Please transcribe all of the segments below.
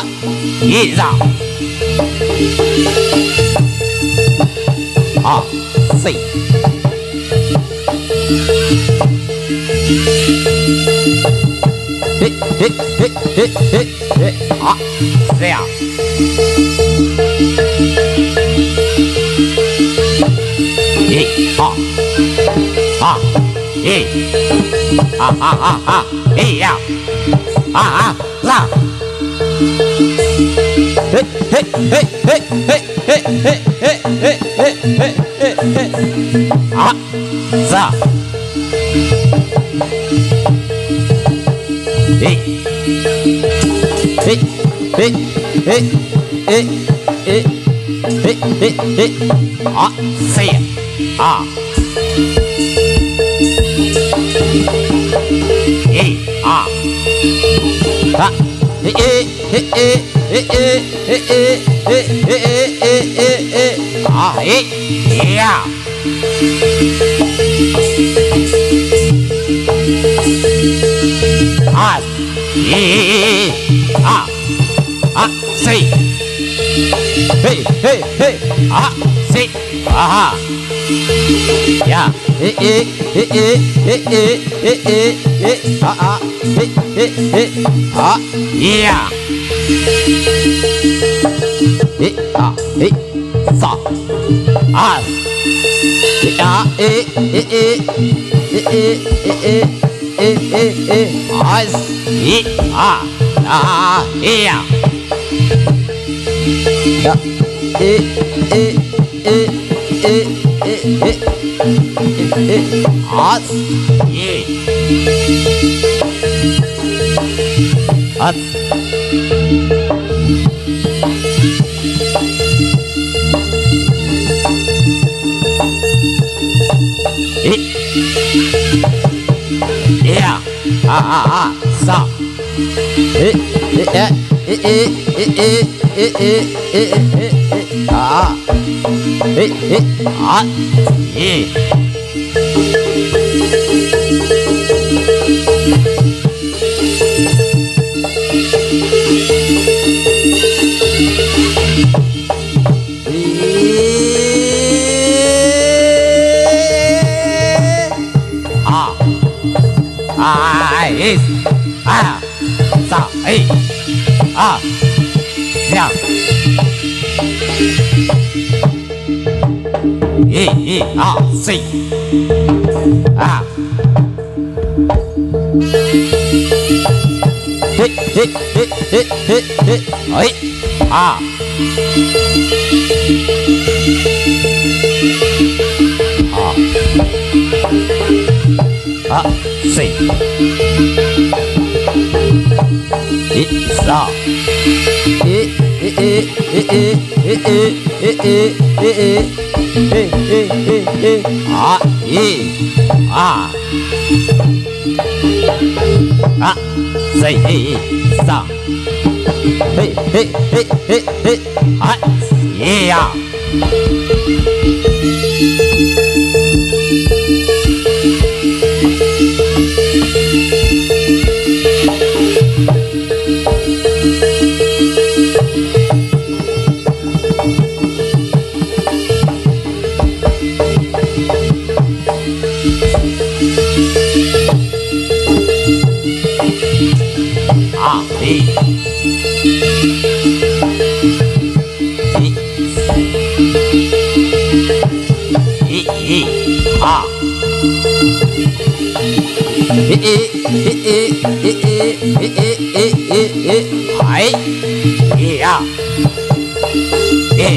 啊，一上，啊，四，嘿嘿嘿嘿嘿嘿，啊，这样，一，啊，啊，一，啊啊啊啊，一呀，啊啊，上。嘿嘿嘿嘿嘿嘿嘿嘿嘿嘿嘿嘿嘿，啊，上，嘿，嘿嘿嘿嘿嘿嘿嘿嘿，啊，四，啊，一，啊，啊。诶诶诶诶诶诶诶诶诶诶诶诶诶诶诶啊诶呀啊诶啊啊谁嘿嘿嘿啊谁啊哈 eh eh eh eh eh eh eh eh eh ah ah eh eh eh ah yeah eh ah eh sa ah eh ah eh eh eh eh eh eh eh eh eh ah eh ah ah yeah yeah eh eh eh Eh, eh, eh, eh, eh, eh, eh, eh, eh, eh, eh, ah. 哎哎啊咦！Hey! Ah! Yeah! 一一二四啊。嘿嘿嘿嘿嘿嘿哎啊。啊，四，一，二，一，一，一，一，一，一，哎哎哎哎哎哎哎哎啊一啊啊谁上？嘿嘿嘿嘿嘿啊耶呀！Hey. Hey. Hey. Ah. Hey. Hey. Hey. Hey. Hey. Hey. Hey. Hey. Hi. Yeah. Hey.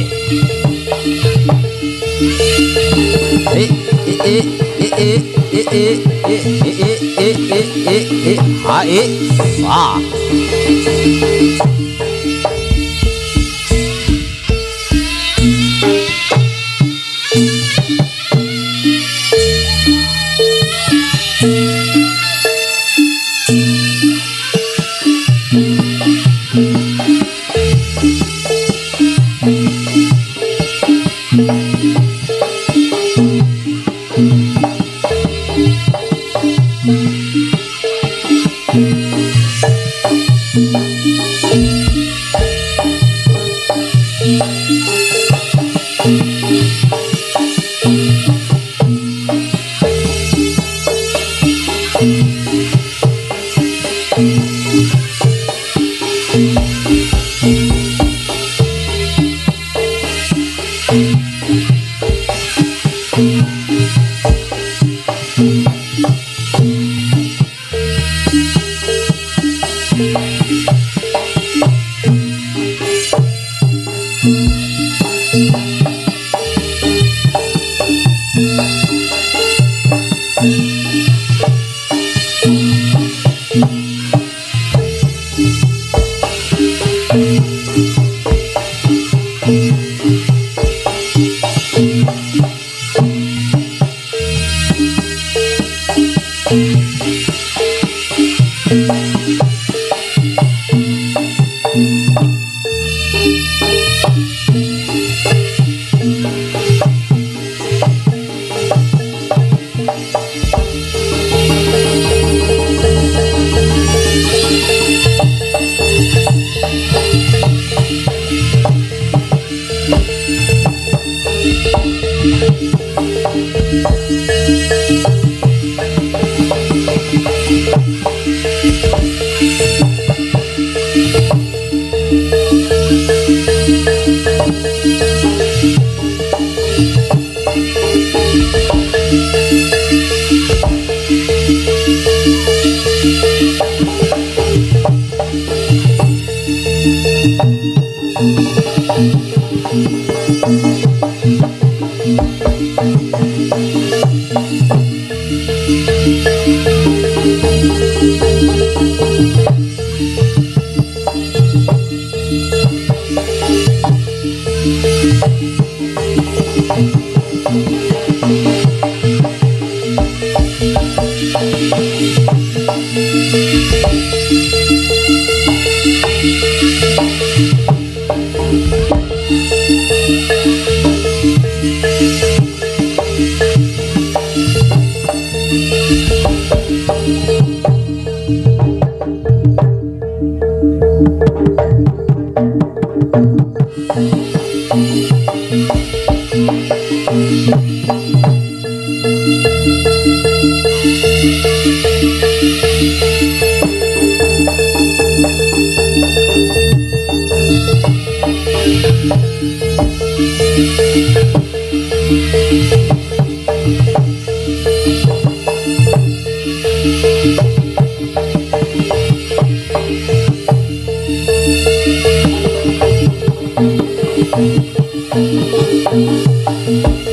Hey. Hey. Hey. Hey. 一，一，一，一，一，一，一，一，一，一，一，一，啊， Thank you.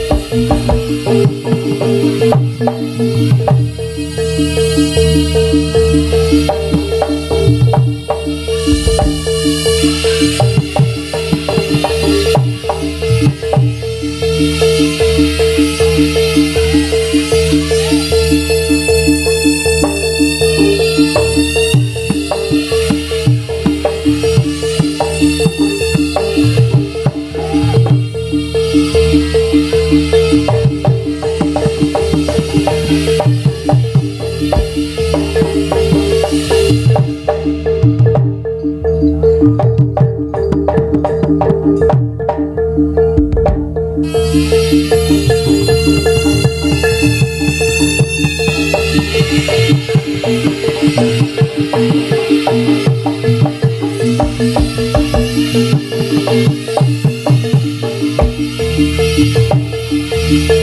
Thank you.